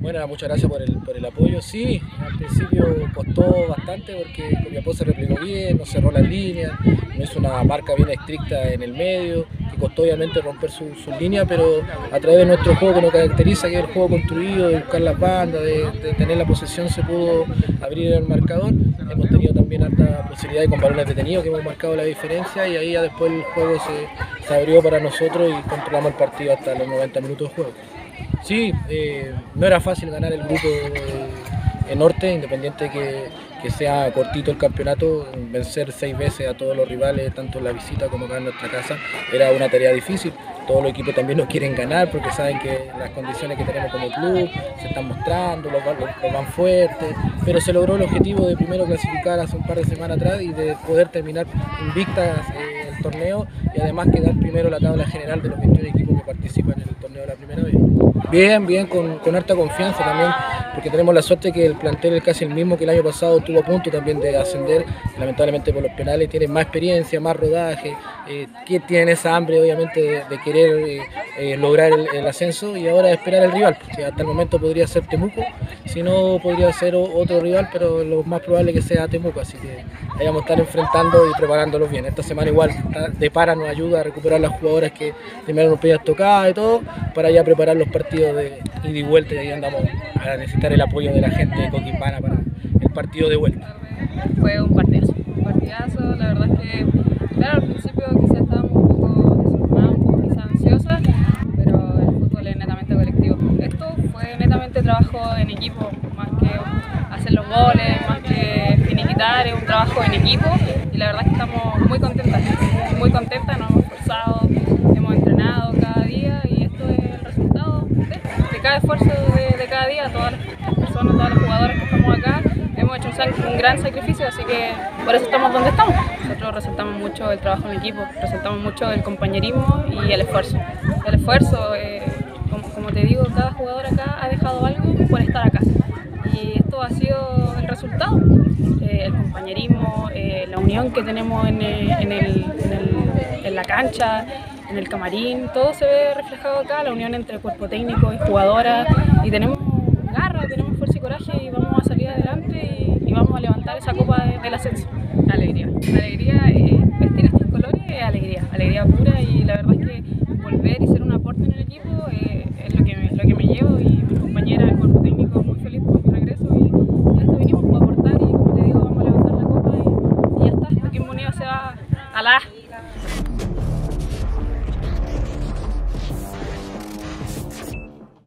Bueno, muchas gracias por el, por el apoyo. Sí, al principio costó bastante porque Copiapó se replegó bien, no cerró las líneas, no hizo una marca bien estricta en el medio, que costó obviamente romper sus su líneas, pero a través de nuestro juego que nos caracteriza, que es el juego construido, de buscar las bandas, de, de tener la posesión, se pudo abrir el marcador. Hemos tenido también alta posibilidad de con balones detenidos, que hemos marcado la diferencia y ahí ya después el juego se, se abrió para nosotros y controlamos el partido hasta los 90 minutos de juego. Sí, eh, no era fácil ganar el grupo de, norte, independiente que, que, sea cortito el campeonato, vencer seis veces a todos los rivales, tanto en la visita como acá en nuestra casa, era una tarea difícil. Todos los equipos también nos quieren ganar porque saben que las condiciones que tenemos como club se están mostrando, los, los, los van fuertes, pero se logró el objetivo de primero clasificar hace un par de semanas atrás y de poder terminar invictas eh, torneo y además quedar primero la tabla general de los 21 equipos que participan en el torneo de la primera vez. Bien, bien, con, con, harta confianza también, porque tenemos la suerte que el plantel es casi el mismo que el año pasado, tuvo a punto también de ascender, lamentablemente por los penales, tienen más experiencia, más rodaje, eh, que tienen esa hambre obviamente de, querer eh, eh, lograr el, ascenso y ahora esperar el rival, porque hasta el momento podría ser Temuco, si no podría ser otro rival, pero lo más probable que sea Temuco, así que vamos a estar enfrentando y preparándolos bien. Esta semana igual de para nos ayuda a recuperar las jugadoras que primero nos pedían tocar y todo, para ya preparar los partidos de ida y vuelta y ahí andamos a necesitar el apoyo de la gente de Coquimbana para el partido de vuelta. Fue un partidazo, un partidazo, la verdad es que, claro, al principio quizás estábamos un poco desordenados, un poco quizás ansiosos, pero el fútbol es netamente colectivo. Esto fue netamente trabajo en equipo, más que hacer los goles, más que finiquitar, es un trabajo en equipo y la verdad es que estamos muy contentas, muy contentas, nos hemos esforzado, hemos entrenado cada día y esto es el resultado de, cada esfuerzo de, de, cada día, todas las personas, todas las jugadoras que estamos acá, hemos hecho un, gran sacrificio, así que por eso estamos donde estamos. Nosotros resaltamos mucho el trabajo en equipo, resaltamos mucho el compañerismo y el esfuerzo. El esfuerzo, eh, como, como, te digo, cada jugador acá ha dejado algo por estar acá. Y esto ha sido el resultado, eh, el compañerismo, eh, la unión que tenemos en, el, en, el, en, el, en la cancha, en el camarín, todo se ve reflejado acá, la unión entre cuerpo técnico y jugadora, y tenemos del ascenso. Alegría. Alegría, eh, vestir estos colores es alegría, alegría pura y la verdad es que volver y ser un aporte en el equipo eh, es lo que, me, lo que me llevo y mis compañeras, el cuerpo técnico, muy feliz por mi regreso y esto vinimos para aportar y como te digo, vamos a levantar la copa y, ya está, porque Moneo se va a la